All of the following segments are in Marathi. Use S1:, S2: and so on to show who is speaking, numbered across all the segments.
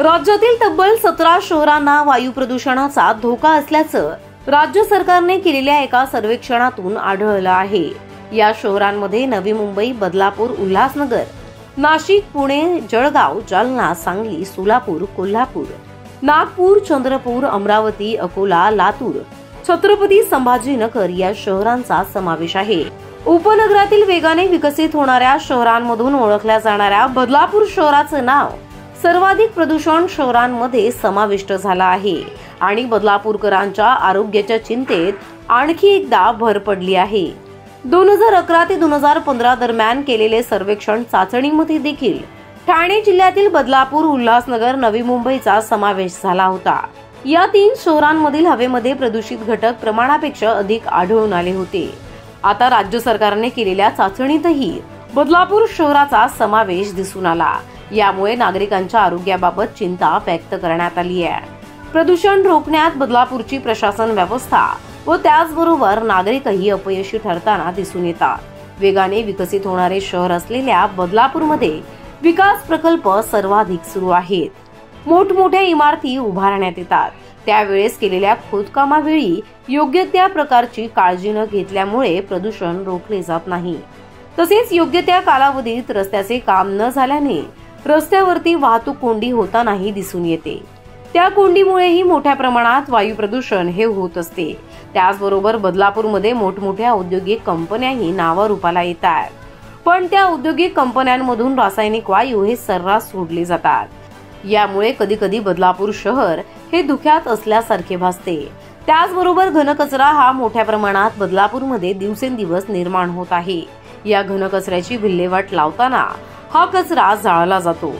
S1: राज्यातील तब्बल सतरा शहरांना वायू प्रदूषणाचा धोका असल्याचं राज्य सरकारने केलेल्या एका सर्वेक्षणातून आढळलं आहे. या शहरांमध्ये नवी मुंबई बदलापूर उल्हासनगर नाशिक पुणे जळगाव जालना सांगली सोलापूर कोल्हापूर नागपूर चंद्रपूर अमरावती अकोला लातूर छत्रपती संभाजीनगर या शहरांचा समावेश आहे. उपनगरातील वेगाने विकसित होणाऱ्या शहरांमधून ओळखल्या जाणाऱ्या बदलापूर शहराचं नाव सर्वाधिक प्रदूषण शहरांमध्ये समाविष्ट झाला आहे. आणि बदलापूरकरांच्या आरोग्याच्या चिंतेत आणखी एकदा भर पडली आहे. दोन हजार अकरा ते दोन हजार पंधरा दरम्यान केलेले सर्वेक्षण चाचणीमध्ये देखील ठाणे जिल्ह्यातील बदलापूर उल्हासनगर नवी मुंबईचा समावेश झाला होता. या तीन शहरांमधील हवेमध्ये प्रदूषित घटक प्रमाणापेक्षा अधिक आढळून आले होते. आता राज्य सरकारने केलेल्या चाचणीतही बदलापूर शहराचा समावेश दिसून आला. यामुळे नागरिकांच्या आरोग्याबाबत चिंता व्यक्त करण्यात आली आहे. प्रदूषण रोखण्यात बदलापूरची प्रशासन व्यवस्था व त्याचबरोबर नागरिकही अपयशी ठरताना दिसून येतात. वेगाने विकसित होणारे शहर असलेल्या बदलापूरमध्ये विकास प्रकल्प सर्वाधिक सुरू आहेत. मोठमोठ्या इमारती उभारण्यात येतात. त्यावेळेस केलेल्या खोदकामावेळी योग्य त्या प्रकारची काळजी न घेतल्यामुळे प्रदूषण रोखले जात नाही. तसेच योग्य त्या कालावधीत रस्त्याचे काम न झाल्याने रस्त्यावरती वाहतूक कोंडी होतानाही दिसून येते. त्या कोंडीमुळेही मोठ्या प्रमाणात वायू प्रदूषण हे होत असते. त्याचबरोबर बदलापूरमध्ये मोठमोठ्या औद्योगिक कंपन्याही नावारूपाला येतात. पण त्या औद्योगिक कंपन्यांमधून रासायनिक वायू हे सर्रास सोडले जातात. यामुळे कधी कधी बदलापूर शहर हे धुक्यात असल्यासारखे भासते. त्याचबरोबर घनकचरा हा मोठ्या प्रमाणात बदलापूरमध्ये दिवसेंदिवस निर्माण होत आहे. या घनकचऱ्याची विल्हेवाट लावताना हा कचरा जाळला जातो.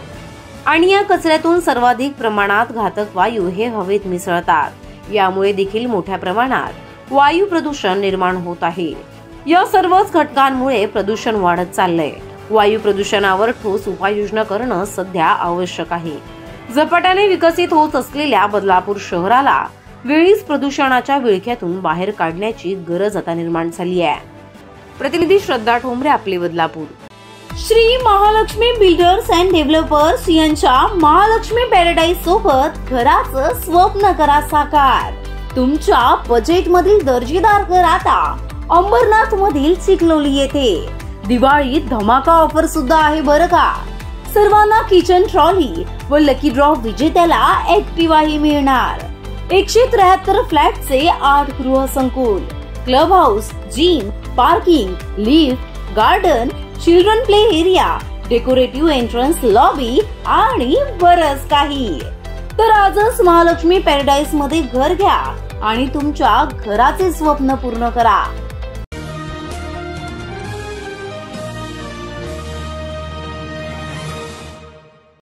S1: आणि या कचऱ्यातून सर्वाधिक प्रमाणात घातक वायू हे हवेत मिसळतात. यामुळे देखील मोठ्या प्रमाणात वायू प्रदूषण निर्माण होत आहे. या सर्वच घटकांमुळे प्रदूषण वाढत चाललंय. वायू प्रदूषणावर ठोस उपाययोजना करणं सध्या आवश्यक आहे. झपाट्याने विकसित होत असलेल्या बदलापूर शहराला वेळीच प्रदूषणाच्या विळख्यातून बाहेर काढण्याची गरज आता निर्माण झाली आहे प्रतिनिधी श्रद्धा ठोंबरे आपले Badlapur.
S2: Shri Mahalakshmi builders and developers यांच्या महालक्ष्मी पॅराडाईज सोबत घराचं स्वप्न करा साकार. तुमच्या बजेट मधील दर्जेदार घर आता अंबरनाथ मधील चिखलोली येथे. दिवाळीत धमाका ऑफर सुद्धा आहे बरं का? सर्वांना किचन ट्रॉली व लकी ड्रॉ विजेत्याला ऍक्टिवाही मिळणार. एकशे त्र्याहत्तर फ्लॅटचे आठ गृह संकुल club house gym parking lift garden children play area decorative entrance lobby आणि बरच काही. तर आजच महालक्ष्मी पॅराडाईसमध्ये घर घ्या आणि तुमच्या घराचे स्वप्न पूर्ण करा.